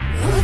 Woo!